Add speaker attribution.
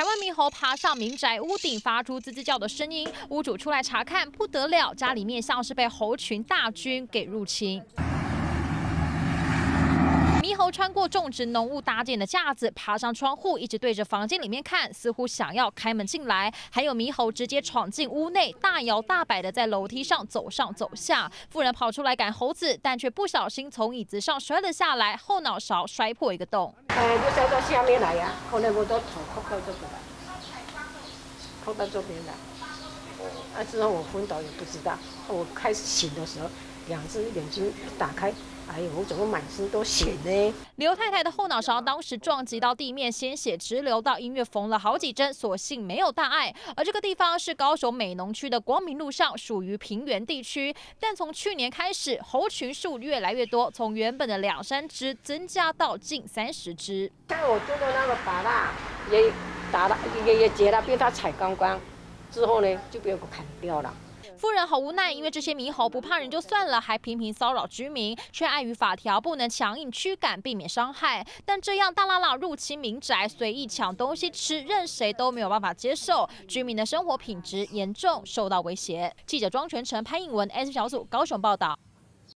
Speaker 1: 台湾猕猴爬上民宅屋顶，发出吱吱叫的声音。屋主出来查看，不得了，家里面像是被猴群大军给入侵。猕猴穿过种植浓雾搭建的架子，爬上窗户，一直对着房间里面看，似乎想要开门进来。还有猕猴直接闯进屋内，大摇大摆的在楼梯上走上走下。妇人跑出来赶猴子，但却不小心从椅子上摔了下来，后脑勺摔破一个洞。
Speaker 2: 哎，就摔到下面来呀！后来我都头靠到这边来，靠到这边来。啊，之后我昏倒也不知道，我开始醒的时候，两只眼睛一打开。哎呦，我怎么满身都血呢？
Speaker 1: 刘太太的后脑勺当时撞击到地面，鲜血直流，到医院缝了好几针，所幸没有大碍。而这个地方是高雄美浓区的光明路上，属于平原地区。但从去年开始，猴群数越来越多，从原本的两三只增加到近三十只。
Speaker 2: 像我种的那个芭蜡也打了，也也结了，被它踩光光之后呢，就被我砍掉了。
Speaker 1: 夫人好无奈，因为这些猕猴不怕人就算了，还频频骚扰居民，却碍于法条不能强硬驱赶，避免伤害。但这样大辣辣入侵民宅，随意抢东西吃，任谁都没有办法接受，居民的生活品质严重受到威胁。记者庄全成、潘颖文 S 小组高雄报道。